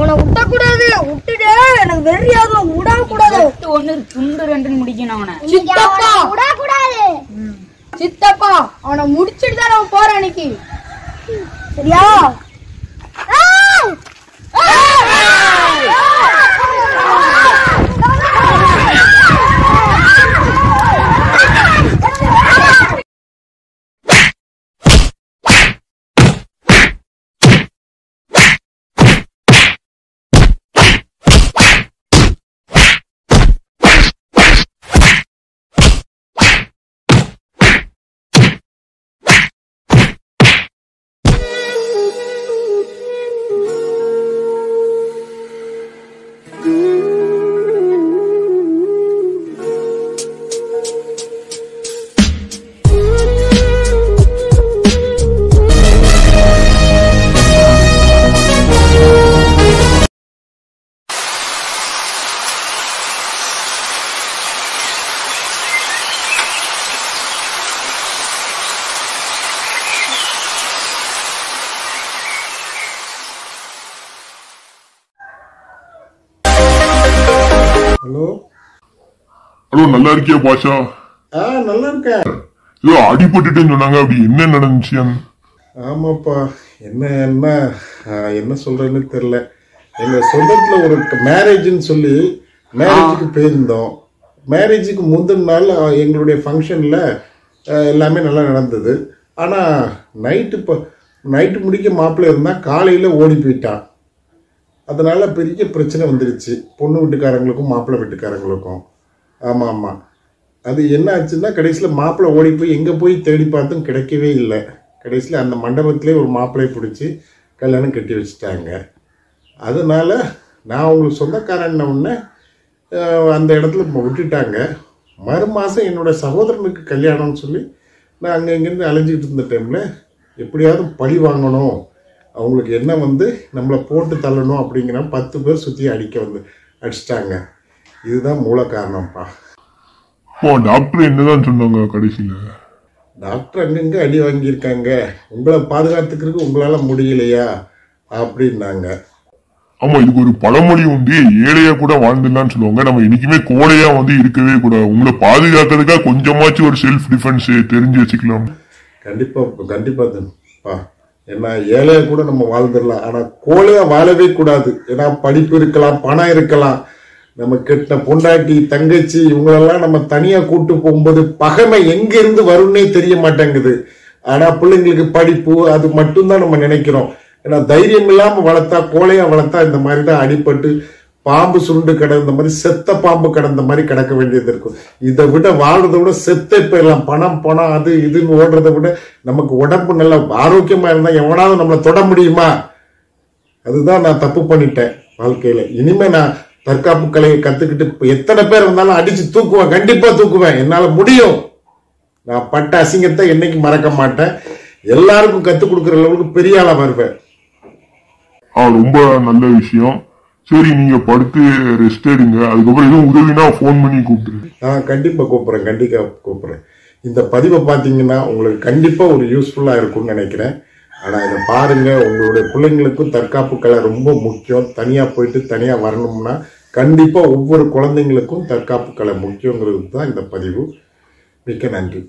விட்டுடு. எனக்கு வெறியாகும் விட கூடாது வெட்டு ஒண்ணு துண்டு ரெண்டுன்னு முடிக்கணும் அவனை சித்தப்பா! விடக்கூடாது. சித்தப்பா! அவனை முடிச்சிட்டு தான் அவன் போறான் இன்னைக்கு. சரியா? ஹலோ. ஹலோ நல்லா இருக்கியா பாஷா? ஆ நல்லா இருக்கேன். ஏதோ அடிபட்டுட்டேன்னு சொன்னாங்க அப்படி என்ன நடந்துச்சு ஆமாப்பா என்ன என்ன என்ன சொல்றேன்னு தெரியல. எங்க சொந்தத்துல ஒரு மேரேஜ்னு சொல்லி மேரேஜுக்கு போயிருந்தோம். மேரேஜுக்கு முந்தின நாள் எங்களுடைய ஃபங்க்ஷன்ல எல்லாமே நல்லா நடந்தது. ஆனா நைட்டு இப்போ நைட்டு முடிக்க மாப்பிள்ளை இருந்தா காலையில ஓடி போயிட்டான். அதனால் பெரிய பிரச்சனை வந்துருச்சு. பொண்ணு வீட்டுக்காரங்களுக்கும் மாப்பிள்ளை வீட்டுக்காரங்களுக்கும். ஆமாம் ஆமாம் அது என்ன ஆச்சுன்னா கடைசியில் மாப்பிள்ளை ஓடி போய் எங்கே போய் தேடி பார்த்தும் கிடைக்கவே இல்லை. கடைசியில் அந்த மண்டபத்திலே ஒரு மாப்பிள்ளையை பிடிச்சி கல்யாணம் கட்டி வச்சுட்டாங்க. அதனால் நான் அவங்களுக்கு சொந்தக்காரன்ன உடனே அந்த இடத்துல விட்டுட்டாங்க. மறு மாதம் என்னோட சகோதரனுக்கு கல்யாணம்னு சொல்லி நான் அங்கே இங்கேருந்து அலைஞ்சிக்கிட்டு இருந்த டைமில் எப்படியாவது பழி வாங்கணும். அவங்களுக்கு என்ன வந்து நம்மளை போட்டு தள்ளணும் அப்படிங்கிற பத்து பேர் சுற்றி அடிக்க வந்து அடிச்சிட்டாங்க. இதுதான் மூல காரணம்ப்பா. ஓ டாக்டர் என்னதான் சொன்னாங்க கடைசியில? டாக்டர் அங்கங்க அடி வாங்கியிருக்காங்க. உங்களை பாதுகாத்துக்கிறதுக்கு உங்களால முடியலையா? அப்படின்னாங்க. ஆமா இதுக்கு ஒரு பழமொழி உண்டு. ஏழையா கூட வாழ்ந்துடலாம்னு சொல்லுவாங்க. நம்ம என்னைக்குமே கோழையா வந்து இருக்கவே கூடாது. உங்களை பாதுகாக்கிறதுக்கா கொஞ்சமாச்சும் ஒரு செல்ஃப் டிஃபென்ஸ் தெரிஞ்சு வச்சுக்கலாம். கண்டிப்பா கண்டிப்பா பா ஏன்னா ஏழையாக கூட நம்ம வாழ்ந்துடலாம். ஆனால் கோழையாக வாழவே கூடாது. ஏன்னா படிப்பு இருக்கலாம் பணம் இருக்கலாம். நம்ம கெட்ட பொண்டாட்டி தங்கச்சி இவங்களெல்லாம் நம்ம தனியாக கூட்டு போகும்போது பகைமை எங்கேருந்து வரும்னே தெரிய மாட்டேங்குது. ஆனால் பிள்ளைங்களுக்கு படிப்பு அது மட்டும்தான் நம்ம நினைக்கிறோம். ஏன்னா தைரியம் இல்லாமல் வளர்த்தா கோழையாக வளர்த்தா இந்த மாதிரி தான் அடிபட்டு பாம்பு சுருண்டு கிடந்த மாதிரி செத்த பாம்பு கிடந்த மாதிரி கிடக்க வேண்டியது இருக்கும். இதை விட வாழ்றதை விட செத்த போயிடலாம். பணம் பணம் அது இதுன்னு ஓடுறதை விட நமக்கு உடம்பு நல்லா ஆரோக்கியமா இருந்தா எவனாவது நம்மளை தொட முடியுமா? அதுதான் நான் தப்பு பண்ணிட்டேன் வாழ்க்கையில. இனிமே நான் தற்காப்பு கலையை கத்துக்கிட்டு எத்தனை பேர் இருந்தாலும் அடிச்சு தூக்குவேன். கண்டிப்பா தூக்குவேன். என்னால முடியும். நான் பட்ட அசிங்கத்தை என்னைக்கு மறக்க மாட்டேன். எல்லாருக்கும் கத்துக் கொடுக்குற அளவுக்கு பெரிய ஆளா வருவேன். ரொம்ப நல்ல விஷயம். சரி நீங்க படுத்து ரெஸ்ட் எடுங்க. அதுக்கப்புறம் எதுவும் உதவினா ஃபோன் பண்ணி கூப்பிடுறேன் நான் கண்டிப்பா கூப்பிடுறேன். கண்டிப்பா கூப்பிடுறேன். இந்த பதிவை பார்த்தீங்கன்னா உங்களுக்கு கண்டிப்பா ஒரு யூஸ்ஃபுல்லா இருக்கும்னு நினைக்கிறேன். ஆனா இதை பாருங்க. உங்களுடைய பிள்ளைங்களுக்கும் தற்காப்பு கலை ரொம்ப முக்கியம். தனியா போயிட்டு தனியா வரணும்னா கண்டிப்பா ஒவ்வொரு குழந்தைங்களுக்கும் தற்காப்பு கலை முக்கியங்கிறது தான் இந்த பதிவு. மிக்க நன்றி.